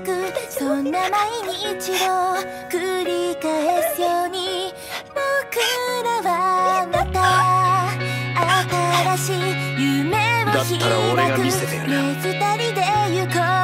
くそんな毎日を繰り返すように僕らはまた新しい夢を開くだったらで行こう。